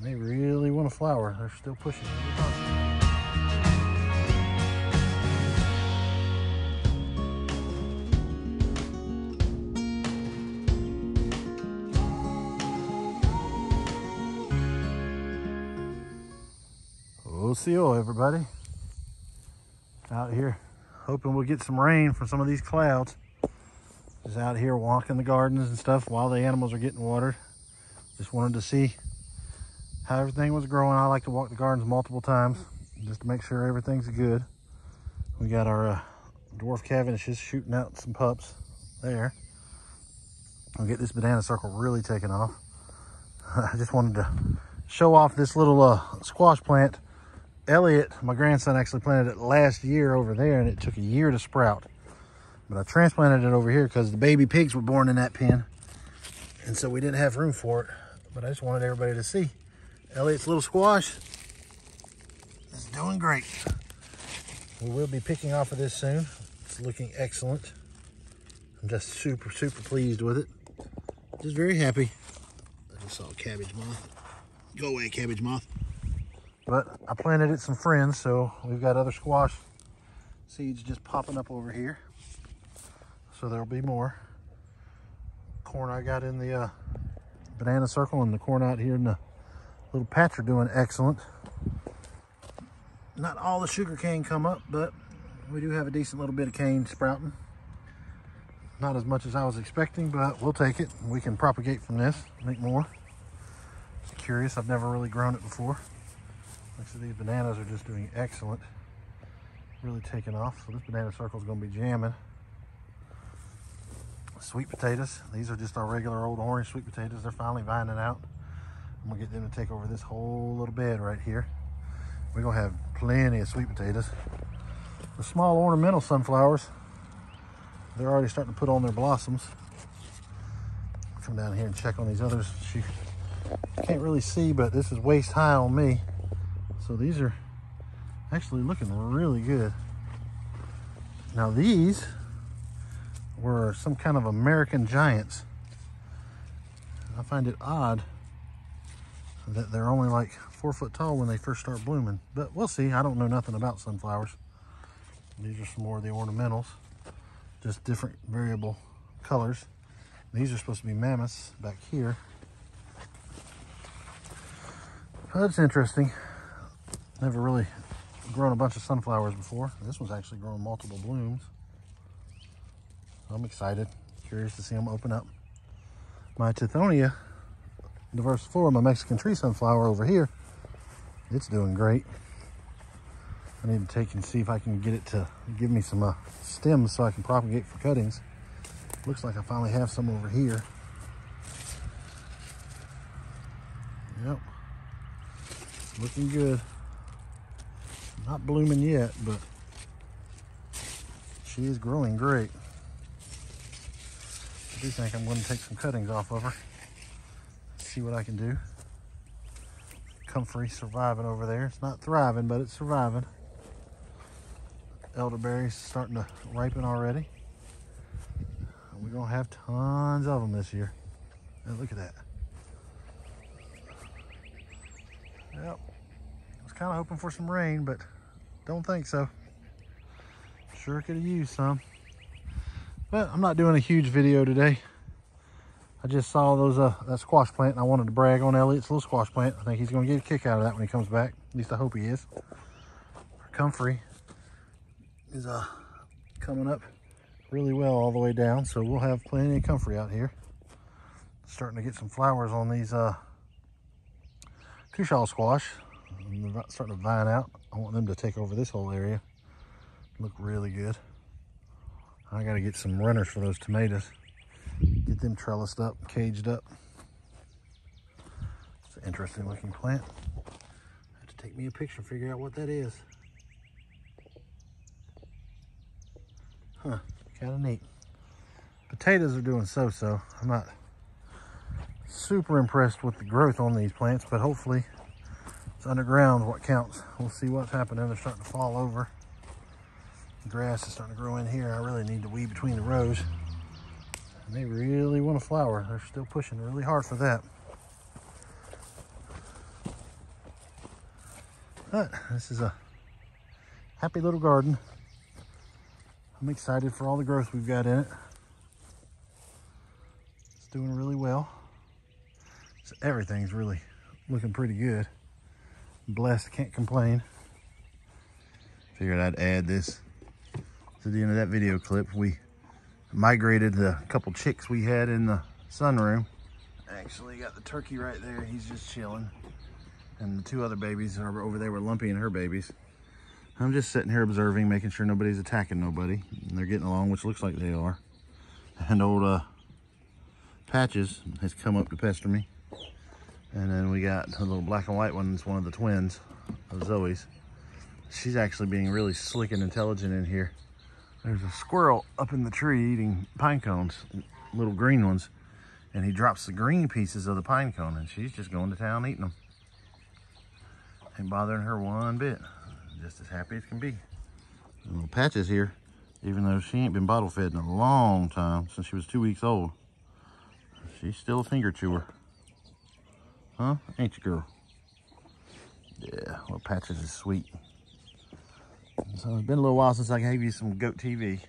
They really want to flower. They're still pushing. Osiyo, everybody. Out here, hoping we'll get some rain from some of these clouds. Just out here walking the gardens and stuff while the animals are getting watered. Just wanted to see how everything was growing. I like to walk the gardens multiple times just to make sure everything's good. We got our uh, dwarf Cavendishes shooting out some pups there. I'll get this banana circle really taken off. I just wanted to show off this little uh, squash plant. Elliot, my grandson, actually planted it last year over there and it took a year to sprout. But I transplanted it over here because the baby pigs were born in that pen. And so we didn't have room for it. But I just wanted everybody to see. Elliot's little squash is doing great. We will be picking off of this soon. It's looking excellent. I'm just super, super pleased with it. Just very happy. I just saw a cabbage moth. Go away, cabbage moth. But I planted it some friends, so we've got other squash seeds just popping up over here. So there'll be more. Corn I got in the uh, banana circle and the corn out here in the little patch are doing excellent. Not all the sugar cane come up, but we do have a decent little bit of cane sprouting. Not as much as I was expecting, but we'll take it. We can propagate from this, make more. Curious, I've never really grown it before. Looks like these bananas are just doing excellent. Really taking off. So this banana circle is going to be jamming. Sweet potatoes. These are just our regular old orange sweet potatoes. They're finally vining out. I'm to get them to take over this whole little bed right here. We're to have plenty of sweet potatoes. The small ornamental sunflowers, they're already starting to put on their blossoms. Come down here and check on these others. She can't really see, but this is waist high on me. So these are actually looking really good. Now these were some kind of American giants. I find it odd that they're only like four foot tall when they first start blooming. But we'll see. I don't know nothing about sunflowers. These are some more of the ornamentals. Just different variable colors. These are supposed to be mammoths back here. Oh, that's interesting. Never really grown a bunch of sunflowers before. This one's actually grown multiple blooms. I'm excited, curious to see them open up. My Tithonia diversiflora, my Mexican tree sunflower over here, it's doing great. I need to take and see if I can get it to give me some uh, stems so I can propagate for cuttings. Looks like I finally have some over here. Yep, looking good. Not blooming yet, but she is growing great. I do think I'm going to take some cuttings off of her. See what I can do. Comfrey surviving over there. It's not thriving, but it's surviving. Elderberries starting to ripen already. We're to have tons of them this year. And look at that. Yep. I was kind of hoping for some rain, but don't think so. Sure could have used some. But I'm not doing a huge video today. I just saw those uh, that squash plant and I wanted to brag on Elliot's little squash plant. I think he's going to get a kick out of that when he comes back. At least I hope he is. Comfrey is uh, coming up really well all the way down. So we'll have plenty of comfrey out here. Starting to get some flowers on these uh, cushaw squash. They're starting to vine out. I want them to take over this whole area. Look really good. I got to get some runners for those tomatoes. Them trellised up, caged up. It's an interesting looking plant. have to take me a picture, and figure out what that is. Huh, kind of neat. Potatoes are doing so-so. I'm not super impressed with the growth on these plants, but hopefully it's underground what counts. We'll see what's happening. They're starting to fall over. The grass is starting to grow in here. I really need to weed between the rows. They really want a flower. They're still pushing really hard for that. But this is a happy little garden. I'm excited for all the growth we've got in it. It's doing really well. So everything's really looking pretty good. blessed, can't complain. Figured I'd add this to the end of that video clip. We migrated the couple chicks we had in the sunroom. Actually got the turkey right there. He's just chilling. And the two other babies are over there with Lumpy and her babies. I'm just sitting here observing, making sure nobody's attacking nobody. And they're getting along, which looks like they are. And old uh, Patches has come up to pester me. And then we got a little black and white one. It's one of the twins of Zoe's. She's actually being really slick and intelligent in here. There's a squirrel up in the tree eating pine cones, little green ones. And he drops the green pieces of the pine cone and she's just going to town eating them. Ain't bothering her one bit. Just as happy as can be. little Patches here, even though she ain't been bottle fed in a long time, since she was two weeks old. She's still a finger chewer. Huh? Ain't you, girl? Yeah, little Patches is sweet. So it's been a little while since I gave you some goat TV.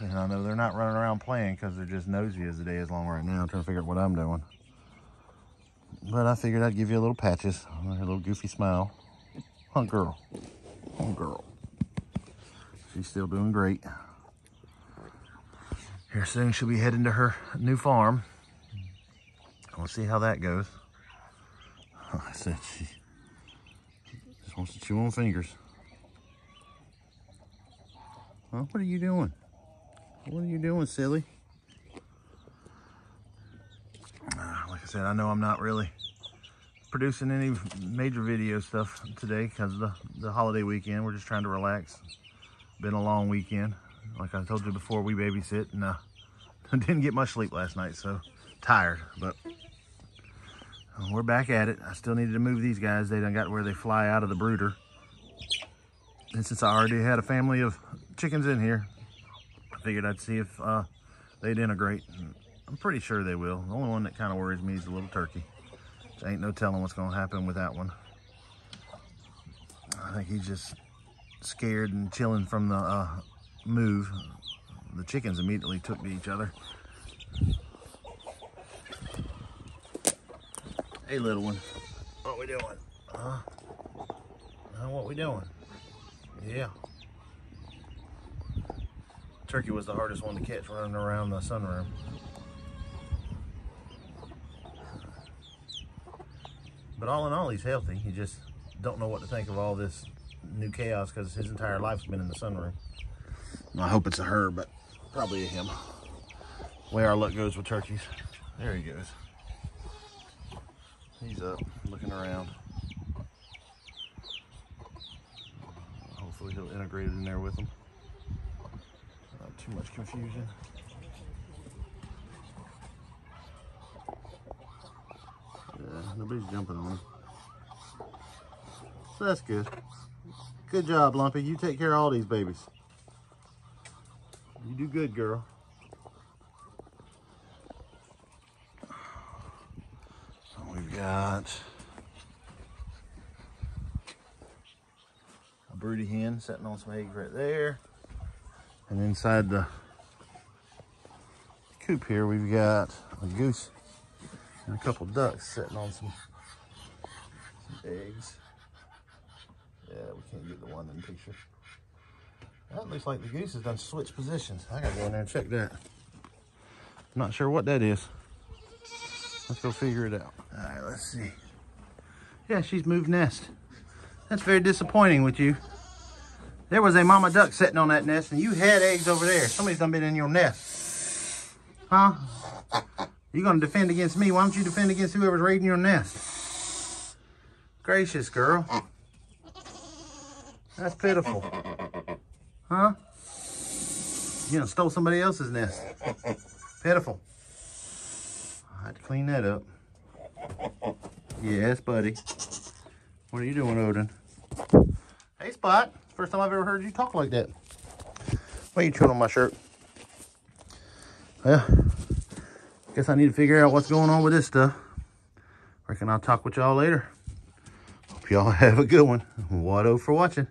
And I know they're not running around playing because they're just nosy as the day is long right now, trying to figure out what I'm doing. But I figured I'd give you a little patches, a little goofy smile. Huh, girl. Huh, girl. She's still doing great. Here soon she'll be heading to her new farm. We'll see how that goes. I said she just wants to chew on fingers. What are you doing? What are you doing, silly? Like I said, I know I'm not really producing any major video stuff today because of the, the holiday weekend. We're just trying to relax. Been a long weekend. Like I told you before, we babysit and uh, didn't get much sleep last night, so tired. But we're back at it. I still needed to move these guys. They done got where they fly out of the brooder. And since I already had a family of chickens in here, I figured I'd see if uh, they'd integrate. I'm pretty sure they will. The only one that kind of worries me is the little turkey. There ain't no telling what's going to happen with that one. I think he's just scared and chilling from the uh, move. The chickens immediately took to each other. Hey, little one. What we doing? Huh? Huh, what we doing? Yeah. Turkey was the hardest one to catch running around the sunroom. But all in all, he's healthy. He just don't know what to think of all this new chaos because his entire life's been in the sunroom. I hope it's a her, but probably a him. Way our luck goes with turkeys. There he goes. He's up, looking around. Hopefully he'll integrate it in there with them. Too much confusion. Yeah, nobody's jumping on him. So that's good. Good job, Lumpy. You take care of all these babies. You do good, girl. So we've got a broody hen sitting on some eggs right there. And inside the coop here, we've got a goose and a couple ducks sitting on some, some eggs. Yeah, we can't get the one in the picture. That looks like the goose has done switched positions. I gotta go in there and check that. Not sure what that is. Let's go figure it out. All right, let's see. Yeah, she's moved nest. That's very disappointing with you. There was a mama duck sitting on that nest and you had eggs over there. Somebody's done been in your nest. Huh? You're gonna defend against me? Why don't you defend against whoever's raiding your nest? Gracious girl. That's pitiful. Huh? You know, stole somebody else's nest. Pitiful. I had to clean that up. Yes, buddy. What are you doing, Odin? Hey, Spot. First time I've ever heard you talk like that. Why are you chewing on my shirt? Well, Guess I need to figure out what's going on with this stuff. Reckon I'll talk with y'all later. Hope y'all have a good one. Wado for watching.